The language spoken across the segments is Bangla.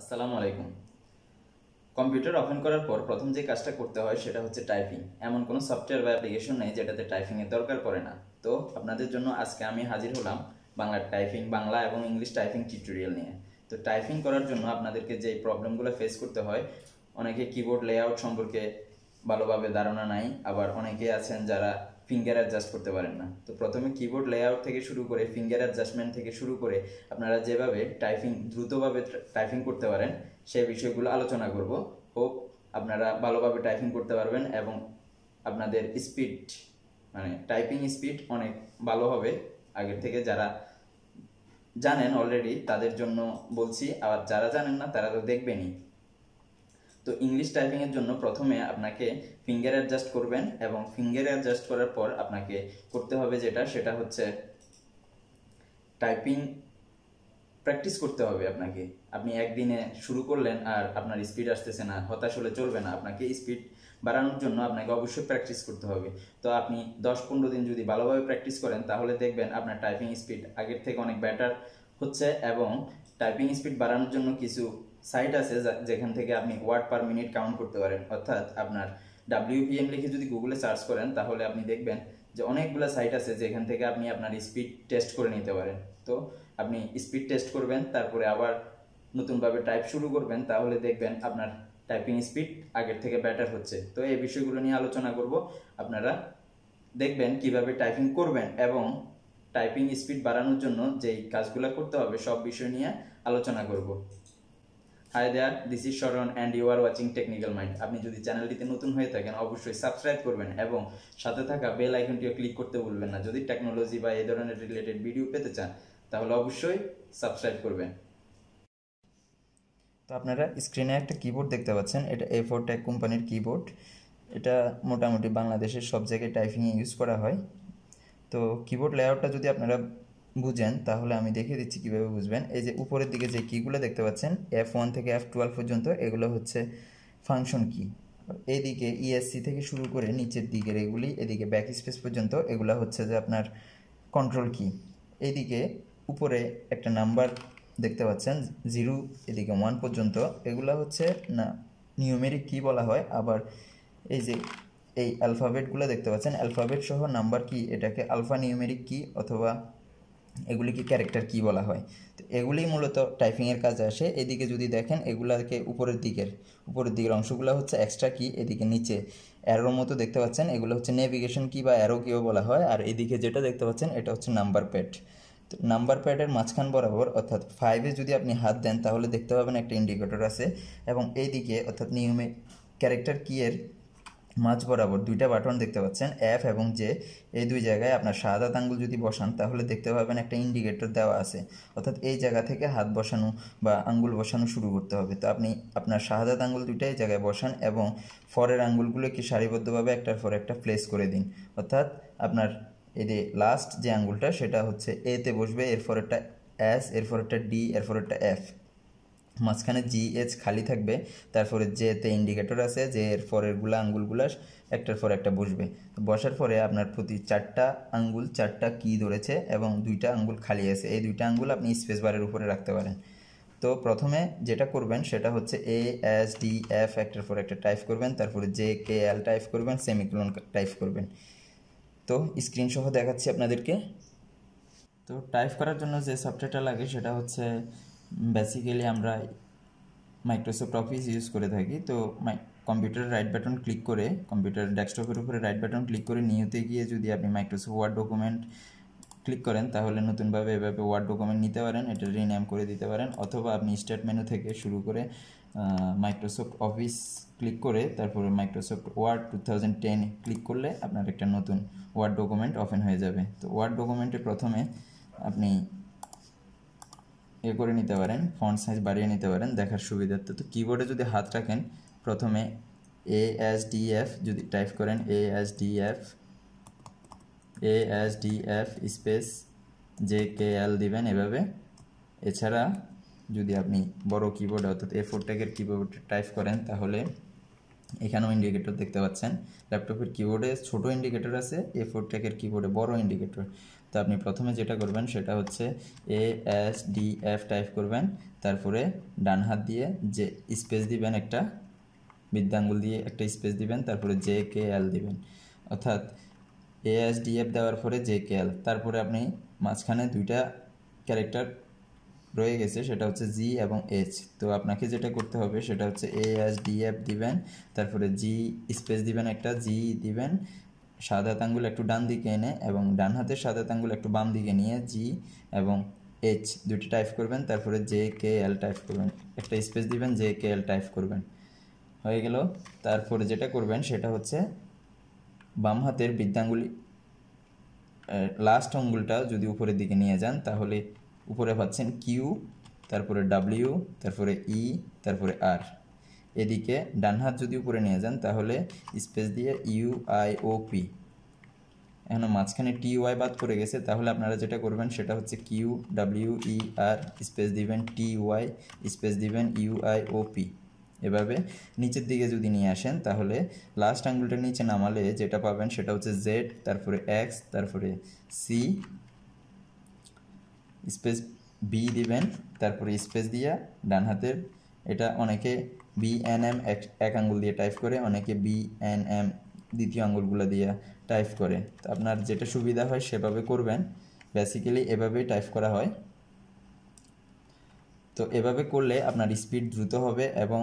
আসসালামু আলাইকুম। কম্পিউটার ওপেন করার পর প্রথম যে কাজটা করতে হয় সেটা হচ্ছে টাইপিং। এমন কোনো সফটওয়্যার বা অ্যাপ্লিকেশন নেই যেটাতে টাইপিংয়ের দরকার পড়ে না। তো আপনাদের জন্য আজকে আমি হাজির হলাম বাংলা টাইপিং, বাংলা এবং ইংলিশ টাইপিং টিউটোরিয়াল নিয়ে। তো টাইপিং করার জন্য আপনাদেরকে যে প্রবলেমগুলো ফেস করতে হয়, অনেকে কিবোর্ড লেআউট সম্পর্কে ভালোভাবে ধারণা নাই, আবার অনেকে আছেন যারা ফিঙ্গার অ্যাডজাস্ট করতে পারেন না। তো প্রথমে কিবোর্ড লেআউট থেকে শুরু করে ফিঙ্গার অ্যাডজাস্টমেন্ট থেকে শুরু করে আপনারা যেভাবে টাইপিং দ্রুতভাবে টাইপিং করতে পারেন, সেই বিষয়গুলো আলোচনা করব। হোপ আপনারা ভালোভাবে টাইপিং করতে পারবেন এবং আপনাদের স্পিড মানে টাইপিং স্পিড অনেক ভালো হবে। আগের থেকে যারা জানেন অলরেডি তাদের জন্য বলছি আর যারা জানেন না, তারা তো দেখবেনই। তো ইংলিশ টাইপিংয়ের জন্য প্রথমে আপনাকে ফিঙ্গার অ্যাডজাস্ট করবেন এবং ফিঙ্গার অ্যাডজাস্ট করার পর আপনাকে করতে হবে যেটা, সেটা হচ্ছে টাইপিং প্র্যাকটিস করতে হবে আপনাকে। আপনি একদিনে শুরু করলেন আর আপনার স্পিড আসতেছে না, হতাশ হলে চলবে না, আপনাকে স্পিড বাড়ানোর জন্য আপনাকে অবশ্যই প্র্যাকটিস করতে হবে। তো আপনি দশ পনেরো দিন যদি ভালোভাবে প্র্যাকটিস করেন, তাহলে দেখবেন আপনার টাইপিং স্পিড আগের থেকে অনেক বেটার হচ্ছে এবং টাইপিং স্পিড বাড়ানোর জন্য কিছু সাইট আছে যেখান থেকে আপনি ওয়ার্ড পার মিনিট কাউন্ট করতে পারেন। অর্থাৎ আপনার ডাব্লিউপিএম লিখে যদি গুগলে সার্চ করেন, তাহলে আপনি দেখবেন যে অনেকগুলো সাইট আছে যেখান থেকে আপনি আপনার স্পিড টেস্ট করে নিতে পারেন। তো আপনি স্পিড টেস্ট করবেন, তারপরে আবার নতুনভাবে টাইপ শুরু করবেন, তাহলে দেখবেন আপনার টাইপিং স্পিড আগের থেকে বেটার হচ্ছে। তো এই বিষয়গুলো নিয়ে আলোচনা করব। আপনারা দেখবেন কীভাবে টাইপিং করবেন এবং টাইপিং স্পিড বাড়ানোর জন্য যেই কাজগুলো করতে হবে, সব বিষয় নিয়ে আলোচনা করব। Hi there this is Sharan and you are watching Technical Mind আপনি যদি চ্যানেলটিতে নতুন হয়ে থাকেন, অবশ্যই সাবস্ক্রাইব করবেন এবং সাথে থাকা বেল আইকনটিও ক্লিক করতে ভুলবেন না। যদি টেকনোলজি বা এই ধরনের রিলেটেড ভিডিও পেতে চান, তাহলে অবশ্যই সাবস্ক্রাইব করবেন। তো আপনারা স্ক্রিনে একটা কিবোর্ড দেখতে পাচ্ছেন, এটা এ ফোর টেক কোম্পানির কিবোর্ড এটা মোটামুটি বাংলাদেশের সব জায়গায় টাইপিংয়ে ইউজ করা হয়। তো কিবোর্ড লেআউটটা যদি আপনারা বুঝেন, তাহলে আমি দেখিয়ে দিচ্ছি কীভাবে বুঝবেন। এই যে উপরের দিকে যে কীগুলো দেখতে পাচ্ছেন এফ ওয়ান থেকে এফ টুয়েলভ পর্যন্ত, এগুলো হচ্ছে ফাংশন কি এদিকে ইএসসি থেকে শুরু করে নিচের দিকের এগুলি, এদিকে ব্যাক স্পেস পর্যন্ত, এগুলো হচ্ছে যে আপনার কন্ট্রোল কি এদিকে উপরে একটা নাম্বার দেখতে পাচ্ছেন জিরো এদিকে ওয়ান পর্যন্ত, এগুলা হচ্ছে না নিউমেরিক কি বলা হয়। আবার এই যে এই অ্যালফাবেটগুলো দেখতে পাচ্ছেন অ্যালফাবেট সহ নাম্বার কি এটাকে আলফা নিউমেরিক কি অথবা এগুলিকে ক্যারেক্টার কি বলা হয়? তো এগুলি মূলত টাইপিংয়ের কাজে আসে। এদিকে যদি দেখেন, এগুলাকে উপরের দিকের উপরের দিকের অংশগুলো হচ্ছে এক্সট্রা কি এদিকে নিচে অ্যারোর মতো দেখতে পাচ্ছেন। এগুলো হচ্ছে নেভিগেশন কি বা অ্যারো কিও বলা হয়। আর এদিকে যেটা দেখতে পাচ্ছেন, এটা হচ্ছে নাম্বার প্যাড তো নাম্বার প্যাডের মাঝখান বরাবর, অর্থাৎ ফাইভে যদি আপনি হাত দেন, তাহলে দেখতে পাবেন একটা ইন্ডিকেটর আছে। এবং এইদিকে, অর্থাৎ নিয়মে ক্যারেক্টার কিয়ের মাঝ বরাবর দুইটা বাটন দেখতে পাচ্ছেন এফ এবং জে এই দুই জায়গায় আপনার সাদাত আঙ্গুল যদি বসান, তাহলে দেখতে পাবেন একটা ইন্ডিকেটর দেওয়া আছে। অর্থাৎ এই জায়গা থেকে হাত বসানো বা আঙ্গুল বসানো শুরু করতে হবে। তো আপনি আপনার শাহাদাত আঙ্গুল দুইটাই জায়গায় বসান এবং ফরের আঙ্গুলগুলোকে সারিবদ্ধভাবে একটার পর একটা প্লেস করে দিন। অর্থাৎ আপনার এই যে লাস্ট যে আঙ্গুলটা, সেটা হচ্ছে এতে বসবে এরপর একটা এস এরপর একটা ডি এরপর একটা এফ মাঝখানে জি এইচ খালি থাকবে, তারপরে জেতে ইন্ডিকেটর আছে যে এর পরেরগুলো আঙ্গুলগুলো একটার পর একটা বসবে। বসার পরে আপনার প্রতি চারটা আঙ্গুল, চারটা কি ধরেছে এবং দুইটা আঙ্গুল খালি আছে, এই দুইটা আঙ্গুল আপনি স্পেস বারের উপরে রাখতে পারেন। তো প্রথমে যেটা করবেন সেটা হচ্ছে এ এস ডি এফ একটার পর একটা টাইপ করবেন, তারপরে জে কে এল টাইপ করবেন সেমিক্লোন টাইপ করবেন। তো স্ক্রিন সহ দেখাচ্ছি আপনাদেরকে। তো টাইপ করার জন্য যে সফটওয়্যারটা লাগে সেটা হচ্ছে বেসিক্যালি আমরা মাইক্রোসফট অফিস ইউজ করে থাকি। তো কম্পিউটার রাইট বাটন ক্লিক করে কম্পিউটার ডেস্কটপের উপরে রাইট বাটন ক্লিক করে নিউতে গিয়ে যদি আপনি মাইক্রোসফট ওয়ার্ড ডকুমেন্ট ক্লিক করেন, তাহলে নতুনভাবে এভাবে ওয়ার্ড ডকুমেন্ট নিতে পারেন, এটা রিনেম করে দিতে পারেন। অথবা আপনি স্টার্ট মেনু থেকে শুরু করে মাইক্রোসফট অফিস ক্লিক করে, তারপরে Microsoft Word two thousand ten click করলে আপনার একটা নতুন ওয়ার্ড ডকুমেন্ট ওপেন হয়ে যাবে। তো ওয়ার্ড ডকুমেন্টে প্রথমে আপনি এ করে নিতে পারেন ফন্ট সাইজ বাড়িয়ে নিতে পারেন, দেখার সুবিধার্থে। তো কিবোর্ডে যদি হাত রাখেন, প্রথমে এ এস ডি এফ যদি টাইপ করেন A S D F A S D F space J K L দিবেন এভাবে। এছাড়া যদি আপনি বড় কিবোর্ড অর্থাৎ এ ফোর ট্যাগের কিবোর্ড টাইপ করেন, তাহলে এখানেও ইন্ডিকেটর দেখতে পাচ্ছেন। ল্যাপটপের কিবোর্ডে ছোট ইন্ডিকেটর আছে এ ফোর ট্যাগের কিবোর্ডে বড় ইন্ডিকেটর তো আপনি প্রথমে যেটা করবেন সেটা হচ্ছে A S D F type করবেন, তারপরে ডান হাত দিয়ে যে স্পেস দিবেন একটা, বৃদ্ধাঙ্গুল দিয়ে একটা স্পেস দিবেন, তারপরে জে কে এল দিবেন। অর্থাৎ এ এস ডি এফ দেওয়ার পরে জে কে এল তারপরে আপনি মাঝখানে দুইটা ক্যারেক্টার রয়ে গেছে, সেটা হচ্ছে জি এবং এইচ। তো আপনাকে যেটা করতে হবে, সেটা হচ্ছে এ এস ডি এফ দিবেন, তারপরে জি স্পেস দিবেন একটা, জি দিবেন, সাদা আঙ্গুল একটু ডান দিকে এনে এবং ডান হাতের সাদা আঙ্গুল একটু বাম দিকে নিয়ে জি এবং এইচ দুটি টাইপ করবেন, তারপরে জে কে এল টাইপ করবেন। একটা স্পেস দিবেন, জে কে এল টাইপ করবেন। হয়ে গেল। তারপরে যেটা করবেন, সেটা হচ্ছে বাম হাতের বৃদ্ধাঙ্গুলি লাস্ট আঙ্গুলটা যদি উপরের দিকে নিয়ে যান, তাহলে উপরে পাচ্ছেন কিউ তারপরে ডাব্লিউ তারপরে ই তারপরে আর এদিকে ডান হাত যদি উপরে নিয়ে যান, তাহলে স্পেস দিয়ে ইউ আই ও পি এখন মাঝখানে টি ওয়াই বাদ করে গেছে, তাহলে আপনারা যেটা করবেন, সেটা হচ্ছে Q W E R space দিবেন টি ওয়াই স্পেস দিবেন ইউ আই ও পি এভাবে নিচের দিকে যদি নিয়ে আসেন, তাহলে লাস্ট আঙ্গুলটা নিচে নামালে যেটা পাবেন, সেটা হচ্ছে জেড তারপরে এক্স তারপরে সি স্পেস বি দিবেন, তারপরে স্পেস দিয়া ডান হাতের এটা অনেকে বি এন এম এক আঙ্গুল দিয়ে টাইপ করে, অনেকে বি এন এম দ্বিতীয় আঙ্গুলগুলো দিয়ে টাইপ করে। তো আপনার যেটা সুবিধা হয় সেভাবে করবেন। বেসিক্যালি এভাবেই টাইপ করা হয়। তো এভাবে করলে আপনার স্পিড দ্রুত হবে এবং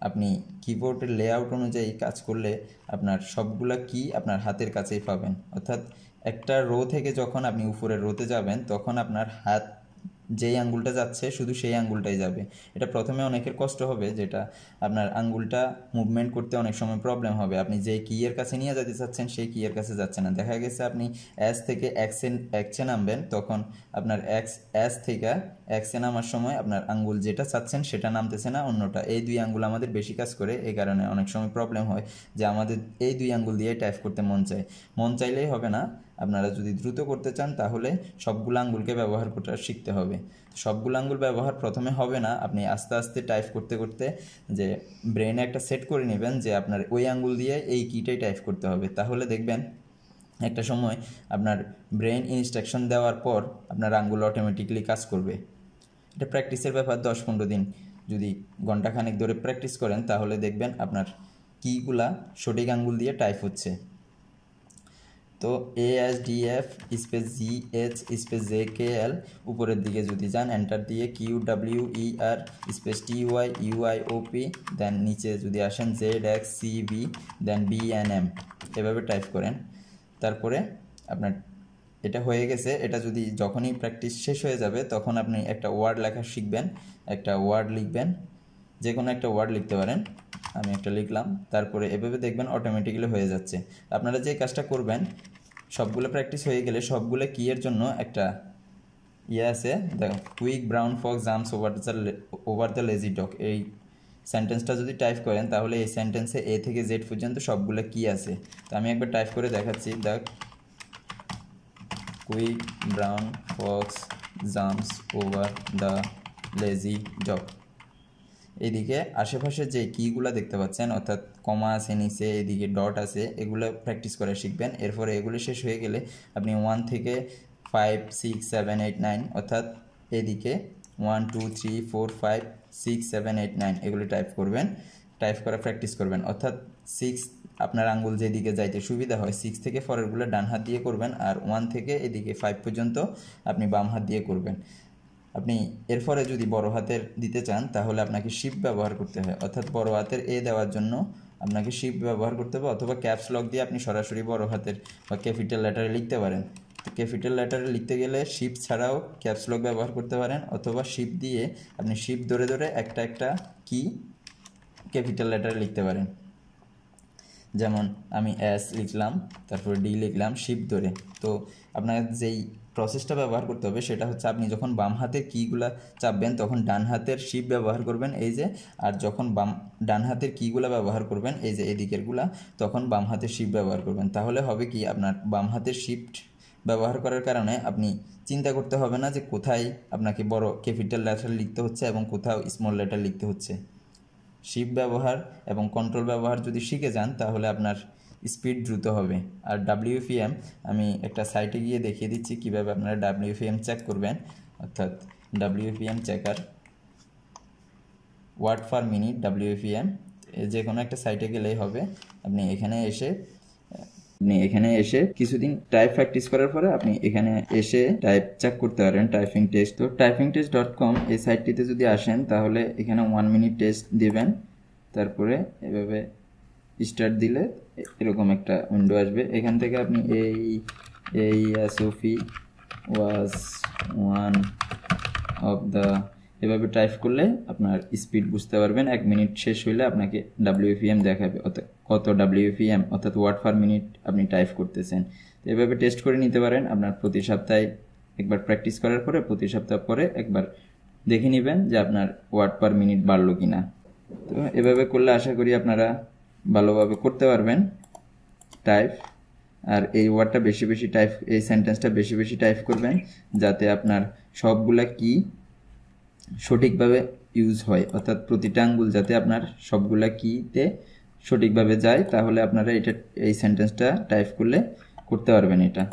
আপনি কিবোর্ডের লেআউট অনুযায়ী কাজ করলে আপনার সবগুলা কি আপনার হাতের কাছেই পাবেন। অর্থাৎ একটা রো থেকে যখন আপনি উপরের রোতে যাবেন, তখন আপনার হাত যেই আঙ্গুলটা যাচ্ছে, শুধু সেই আঙ্গুলটাই যাবে। এটা প্রথমে অনেকের কষ্ট হবে যেটা আপনার আঙ্গুলটা মুভমেন্ট করতে অনেক সময় প্রবলেম হবে। আপনি যেই কিয়ের কাছে নিয়ে যেতে চাচ্ছেন, সেই কিয়ের কাছে যাচ্ছে না। দেখা গেছে আপনি এস থেকে এক্সে এক্সে নামবেন, তখন আপনার এক্স এস থেকে এক্সে নামার সময় আপনার আঙ্গুল যেটা চাচ্ছেন, সেটা নামতেছে না, অন্যটা। এই দুই আঙ্গুল আমাদের বেশি কাজ করে, এই কারণে অনেক সময় প্রবলেম হয় যে আমাদের এই দুই আঙ্গুল দিয়ে টাইপ করতে মন চায়। মন চাইলেই হবে না আপনারা যদি দ্রুত করতে চান, তাহলে সবগুলো আঙ্গুলকে ব্যবহার করতে শিখতে হবে। সবগুলো আঙ্গুল ব্যবহার প্রথমে হবে না, আপনি আস্তে আস্তে টাইপ করতে করতে যে ব্রেনে একটা সেট করে নেবেন যে আপনার ওই আঙ্গুল দিয়ে এই কিটাই টাইপ করতে হবে। তাহলে দেখবেন একটা সময় আপনার ব্রেন ইনস্ট্রাকশন দেওয়ার পর আপনার আঙ্গুল অটোমেটিকলি কাজ করবে। এটা প্র্যাকটিসের ব্যাপার, দশ পনেরো দিন। যদি ঘন্টাখানেক ধরে প্র্যাকটিস করেন, তাহলে দেখবেন আপনার কীগুলা সঠিক আঙ্গুল দিয়ে টাইপ হচ্ছে। তো A S D F space G H space J K L উপরের দিকে যদি যান এন্টার দিয়ে Q W E R space T Y U I O P দেন নিচে যদি আসেন জেড এক্স সি বি দেন বি এন এম এভাবে টাইপ করেন। তারপরে আপনার এটা হয়ে গেছে, এটা যদি যখনই প্র্যাকটিস শেষ হয়ে যাবে, তখন আপনি একটা ওয়ার্ড লেখা শিখবেন, একটা ওয়ার্ড লিখবেন যে কোনো একটা ওয়ার্ড লিখতে পারেন। আমি একটা লিখলাম, তারপরে এভাবে দেখবেন অটোমেটিক্যালি হয়ে যাচ্ছে। আপনারা যে কাজটা করবেন, সবগুলো প্র্যাকটিস হয়ে গেলে সবগুলো কিয়ের জন্য একটা ইয়ে আছে, দেখো quick brown fox jumps over the over the lazy dog এই সেন্টেন্সটা যদি টাইপ করেন, তাহলে এই সেন্টেন্সে এ থেকে জেড পর্যন্ত সবগুলো কি আছে। তো আমি একবার টাইপ করে দেখাচ্ছি the quick brown fox jumps over the lazy dog এদিকে আশেপাশে যে কিগুলো দেখতে পাচ্ছেন, অর্থাৎ কমা আছে, নিচে, এদিকে ডট আছে, এগুলো প্র্যাকটিস করে শিখবেন। এরপরে এগুলো শেষ হয়ে গেলে আপনি ওয়ান থেকে five six seven eight nine অর্থাৎ এদিকে one two three four five six seven eight nine এগুলো টাইপ করবেন। টাইপ করা প্র্যাকটিস করবেন। অর্থাৎ সিক্স আপনার আঙ্গুল যেদিকে যাইতে সুবিধা হয় সিক্স থেকে ফরেরগুলো ডান হাত দিয়ে করবেন আর ওয়ান থেকে এদিকে ফাইভ পর্যন্ত আপনি বাম হাত দিয়ে করবেন। আপনি এরপরে যদি বড় হাতের দিতে চান, তাহলে আপনাকে শিপ ব্যবহার করতে হয়। অর্থাৎ বড় হাতের এ দেওয়ার জন্য আপনাকে শিপ ব্যবহার করতে হবে, অথবা ক্যাপস লক দিয়ে আপনি সরাসরি বড় হাতের বা ক্যাপিটাল লেটারে লিখতে পারেন। তো ক্যাপিটাল লেটারে লিখতে গেলে শিপ ছাড়াও ক্যাপস লক ব্যবহার করতে পারেন, অথবা শিপ দিয়ে আপনি শিপ ধরে ধরে একটা একটা কি ক্যাপিটাল লেটারে লিখতে পারেন। যেমন আমি এস লিখলাম, তারপরে ডি লিখলাম শিপ ধরে। তো আপনার যেই প্রসেসটা ব্যবহার করতে হবে সেটা হচ্ছে আপনি যখন বাম হাতের কিগুলা চাপবেন তখন ডান হাতের শিপ ব্যবহার করবেন এই যে, আর যখন বাম, ডান হাতের কিগুলা ব্যবহার করবেন এই যে এদিকেরগুলা, তখন বাম হাতের শিপ ব্যবহার করবেন। তাহলে হবে কি আপনার বাম হাতের শিফট ব্যবহার করার কারণে আপনি চিন্তা করতে হবে না যে কোথায় আপনাকে বড় ক্যাপিটাল লেটার লিখতে হচ্ছে এবং কোথাও স্মল লেটার লিখতে হচ্ছে। শিপ ব্যবহার এবং কন্ট্রোল ব্যবহার যদি শিখে যান তাহলে আপনার স্পিড দ্রুত হবে। আর ডাব্লিউপিএম আমি একটা সাইটে গিয়ে দেখিয়ে দিচ্ছি কীভাবে আপনারা ডাব্লিউপিএম চেক করবেন। অর্থাৎ WPM checker word per minute WPM যে কোনো একটা সাইটে গেলেই হবে। আপনি এখানে এসে, আপনি এখানে এসে কিছুদিন টাইপ প্র্যাকটিস করার পরে আপনি এখানে এসে টাইপ চেক করতে পারেন টাইপিং টেস্ট তো টাইপিং টেস্ট ডট কম এই সাইটটিতে যদি আসেন, তাহলে এখানে ওয়ান মিনিট টেস্ট দিবেন। তারপরে এভাবে স্টার্ট দিলে এরকম একটা উইন্ডো আসবে। এখান থেকে আপনি এই এই Sophie was one of the এভাবে টাইপ করলে আপনার স্পিড বুঝতে পারবেন। এক মিনিট শেষ হইলে আপনাকে ডাব্লিউপিএম দেখাবে। অর্থাৎ কত ডাব্লিউপিএম অর্থাৎ ওয়ার্ড পার মিনিট আপনি টাইপ করতেছেন। তো এভাবে টেস্ট করে নিতে পারেন। আপনার প্রতি সপ্তাহে একবার প্র্যাকটিস করার পরে, প্রতি সপ্তাহ পরে একবার দেখে নেবেন যে আপনার ওয়ার্ড পার মিনিট বাড়লো কি না তো এভাবে করলে আশা করি আপনারা ভালোভাবে করতে পারবেন টাইপ আর এই ওয়ার্ডটা বেশি বেশি টাইপ এই সেন্টেন্সটা বেশি বেশি টাইপ করবেন, যাতে আপনার সবগুলা কি সঠিকভাবে ইউজ হয়। অর্থাৎ প্রতিটা আঙ্গুল যাতে আপনার সবগুলা কিতে সঠিকভাবে যায়, তাহলে আপনারা এটা, এই সেন্টেন্সটা টাইপ করলে করতে পারবেন এটা।